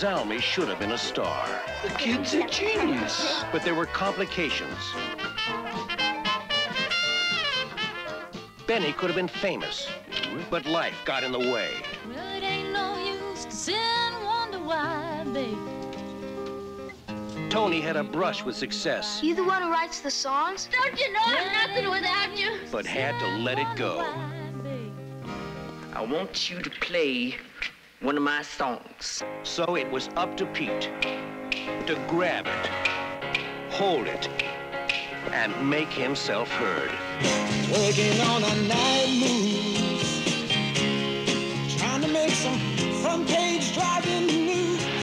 Zalmie should have been a star. The kid's a genius. But there were complications. Benny could have been famous, but life got in the way. Well, it ain't no use to sit and wonder why, babe. Tony had a brush with success, You the one who writes the songs? Don't you know I'm nothing without you? but had to let it go. I want you to play one of my songs. So it was up to Pete to grab it, hold it, and make himself heard. Working on a night move, trying to make some